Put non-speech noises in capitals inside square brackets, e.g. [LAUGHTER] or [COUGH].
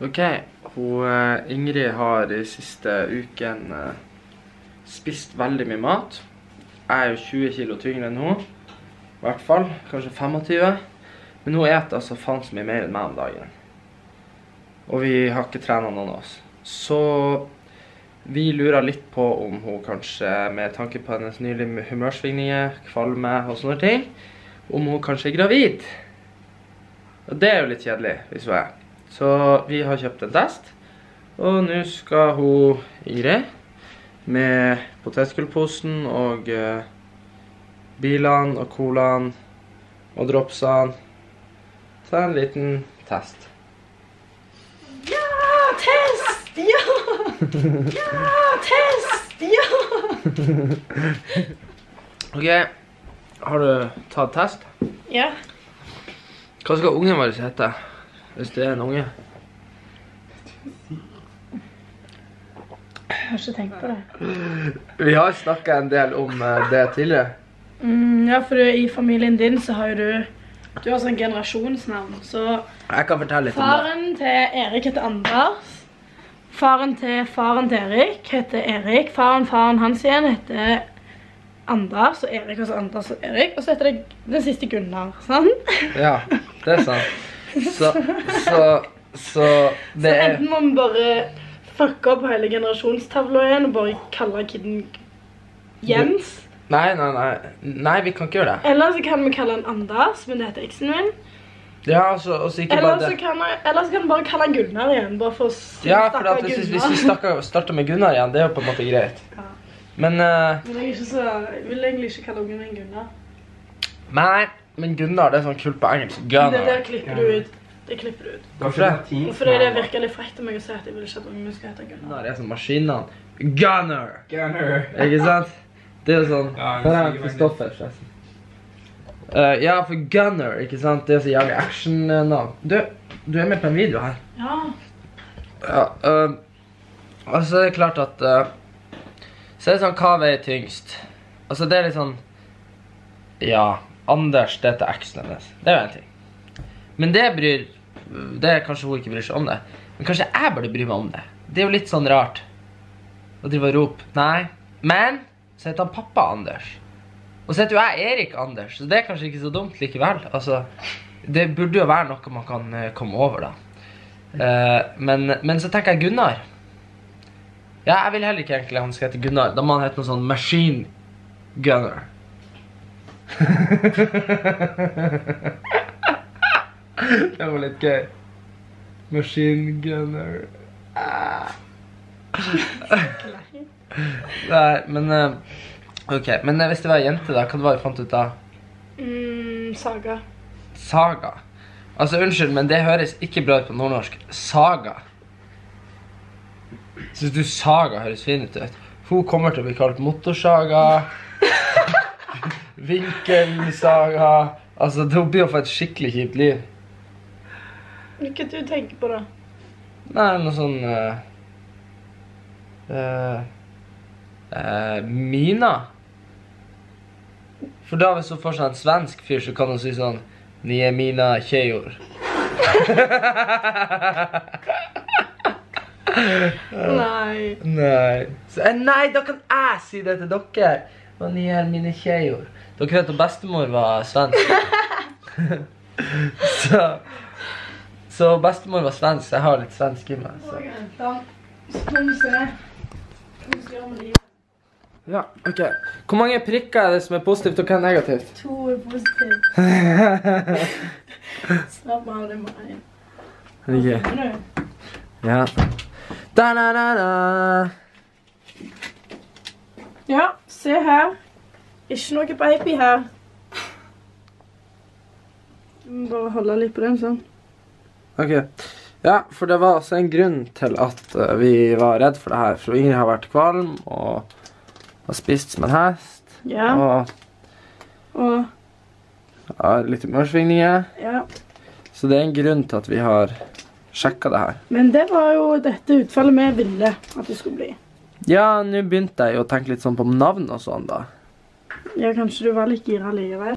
Ok, hun, eh, Ingrid har de siste uken eh, spist veldig mye mat. Jeg er jo 20 kilo tyngre enn hun. I hvert fall. Kanskje 25. Men hun eter altså faen så mye mer enn meg om dagen. Og vi har ikke trena noen av oss. Så vi lurer litt på om hun kanskje, med tanke på hennes nylige humørsvingninger, kvalme og sånne ting, om hun kanskje er gravid. Og det er jo litt kjedelig hvis hun er. Så vi har kjøpt en test. Og nå skal hun, Ingrid, med potetgullposen og uh, bilene og colaen og dropsene, ta en liten test. Ja, test! Ja! Ja, test! Ja! [LAUGHS] Ok, har du tatt test? Ja. Hva skal ungen vår hete? Hvis det er en unge. Jeg har ikke tenkt på det. Vi har snakket en del om eh, det tidligere. Mm, ja, for i familien din så har jo du Du har sånn generasjonsnavn. Så Jeg kan fortelle litt om det. faren til Erik heter Anders. Faren til faren til Erik heter Erik. Faren faren hans igjen heter Anders og Erik, og så Anders og Erik. Og så heter det den siste Gunnar. sant? Ja, [LAUGHS] det er sant. Så, så, så Så det er enten må vi bare fucke opp hele generasjonstavla igjen og bare kalle kiden Jens. Nei, nei, nei. Nei, vi kan ikke gjøre det. Eller så kan vi kalle han Anders, men det heter eksen min. Ja, altså, og så ikke bare det. kan, jeg, eller så kan vi bare kalle han Gunnar igjen. Bare for å Ja, for at hvis, hvis vi Gunnar. starter, starter med Gunnar igjen, det er jo på en måte greit. Ja. Men uh, Men jeg, er ikke så, jeg vil egentlig ikke kalle ungen min Gunnar. Nei, men Gunnar, det er sånn kult på engelsk. Gunnar. Det der klipper du ut. Det klipper du ut. Hvorfor det? Hvorfor er det virker litt frekt om jeg sier si at jeg vil ikke at ungen skal hete Gunnar. Gunnar er sånn maskinen. Gunnar! Gunner. Ikke sant? Det er jo sånn Ja, Her er Kristoffer, forresten. Uh, ja, for Gunner, ikke sant? Det er så jævlig action-navn. Du, du er med på en video her. Ja. Ja, uh, altså det er klart at uh, Så er det sånn, hva veier tyngst? Altså det er litt sånn Ja, Anders, dette er eksen hennes. Det er jo en ting. Men det bryr Det er kanskje hun ikke bryr seg om det. Men kanskje jeg burde bry meg om det. Det er jo litt sånn rart å drive og rope Nei. Men så heter han pappa Anders. Og så heter jo jeg Erik Anders, så det er kanskje ikke så dumt likevel. Altså, det burde jo være noe man kan eh, komme over, da. Uh, men, men så tenker jeg Gunnar. Ja, jeg vil heller ikke egentlig han skal hete Gunnar. Da må han hete noe sånn Machine Gunner. Det var litt gøy. Machine Gunner. Ah. Nei, men eh, Ok, men eh, hvis det var ei jente, da, hva var det du fant ut da? Mm, saga. Saga. Altså, unnskyld, men det høres ikke bra ut på nordnorsk. Saga. Syns du Saga høres fin ut? Hun kommer til å bli kalt Motorsaga. Vinkelsaga. Altså, hun blir å få et skikkelig kjipt liv. Hva du tenker på, da? Nei, noe sånn uh, uh, uh, Mina. For da hvis hun får seg en svensk fyr, så kan hun si sånn Ni er mina tjejor. [LAUGHS] Nei. Nei. Så, nei, da kan jeg si det til dere. Og ni er mine tjejor. Dere vet at bestemor var svensk. [LAUGHS] så, så bestemor var svensk, så jeg har litt svensk i meg. Så. Ja, ok. Hvor mange prikker er det som er positivt, og hva er negativt? To er positivt. [LAUGHS] Slapp av, det må jeg. Ok. Ja. Da, da, da, da. Ja, se her. Ikke noe baby her. Du må bare holde litt på den sånn. Ok. Ja, for det var altså en grunn til at eh, vi var redd for det her. For Ingrid har vært kvalm og har spist som en hest. Ja, Og og har litt humørsvingninger. ja. Så det er en grunn til at vi har sjekka det her. Men det var jo dette utfallet vi ville at det skulle bli. Ja, nå begynte jeg jo å tenke litt sånn på navn og sånn, da. Ja, kanskje du var litt gira likevel.